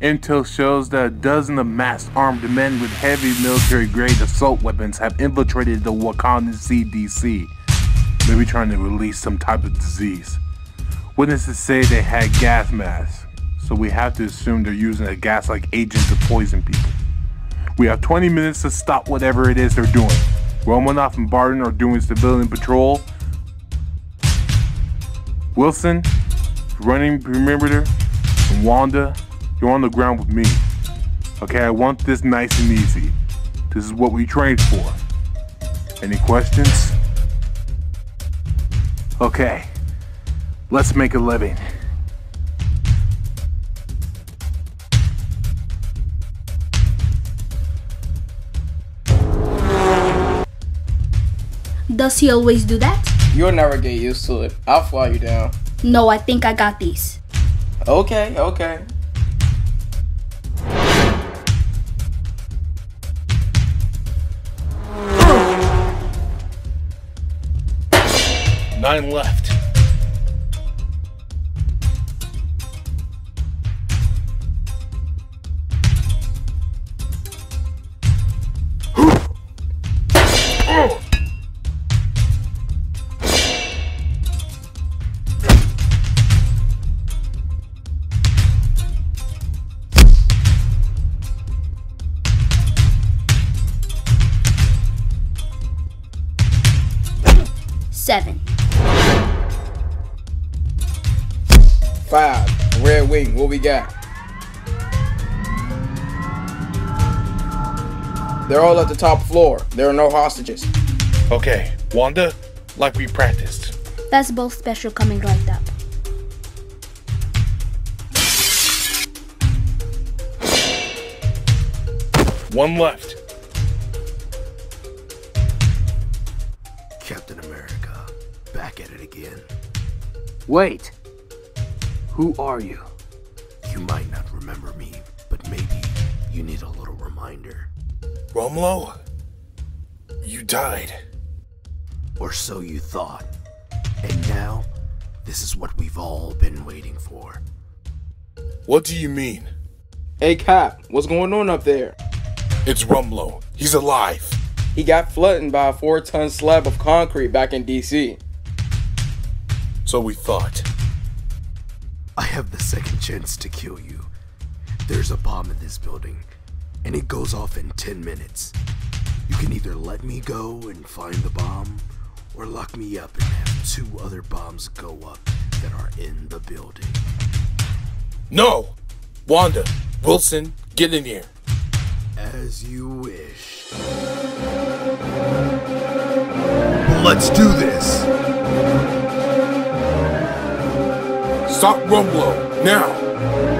Intel shows that a dozen of masked armed men with heavy military grade assault weapons have infiltrated the Wakandan CDC, maybe trying to release some type of disease. Witnesses say they had gas masks, so we have to assume they're using a gas like agent to poison people. We have 20 minutes to stop whatever it is they're doing. Romanoff and Barton are doing civilian patrol. Wilson, running perimeter, and Wanda, you're on the ground with me. Okay, I want this nice and easy. This is what we trained for. Any questions? Okay, let's make a living. Does he always do that? You'll never get used to it. I'll fly you down. No, I think I got these. Okay, okay. Nine left. Five. Red Wing, what we got? They're all at the top floor. There are no hostages. Okay, Wanda, like we practiced. That's both special coming right up. One left. Captain America, back at it again. Wait. Who are you? You might not remember me, but maybe you need a little reminder. Rumlow, you died. Or so you thought. And now, this is what we've all been waiting for. What do you mean? Hey, Cap, what's going on up there? It's Rumlow. He's alive. He got flattened by a four ton slab of concrete back in DC. So we thought. I have the second chance to kill you. There's a bomb in this building, and it goes off in 10 minutes. You can either let me go and find the bomb, or lock me up and have two other bombs go up that are in the building. No! Wanda, Wilson, get in here. As you wish. Let's do this! Stop Rumlow, now!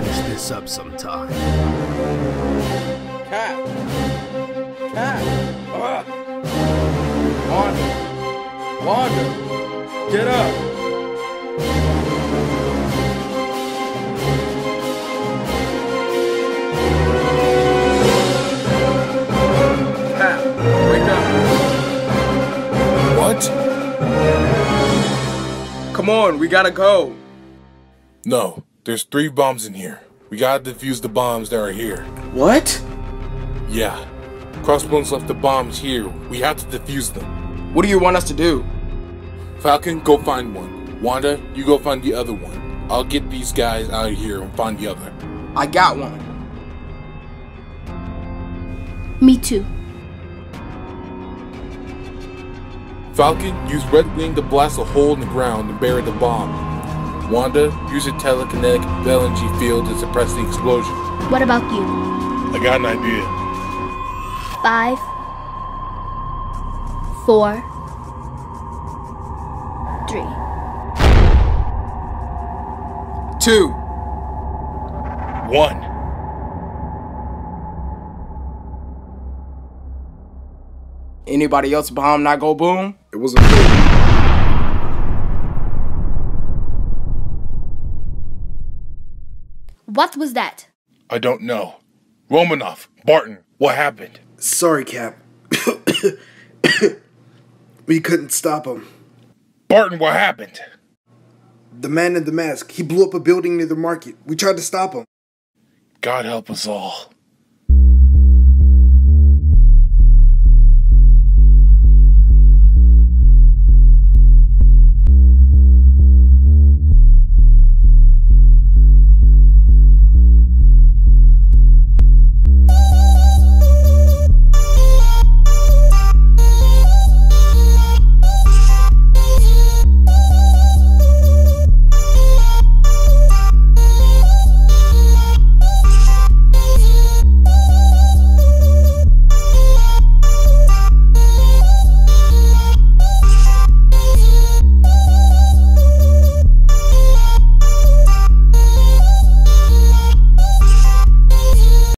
Finish this up sometime. Cap! Cap! Ugh. Wanda! Wanda! Get up! Cap, wake up! What? Come on, we gotta go! No, there's three bombs in here. We gotta defuse the bombs that are here. What? Yeah. Crossbones left the bombs here. We have to defuse them. What do you want us to do? Falcon, go find one. Wanda, you go find the other one. I'll get these guys out of here and find the other. I got one. Me too. Falcon, use Red Wing to blast a hole in the ground and bury the bomb. Wanda, use a telekinetic LNG field to suppress the explosion. What about you? I got an idea. Five, four, three. Two. One. Anybody else bomb not go boom? It was a What was that? I don't know. Romanoff, Barton, what happened? Sorry, Cap. we couldn't stop him. Barton, what happened? The man in the mask, he blew up a building near the market. We tried to stop him. God help us all.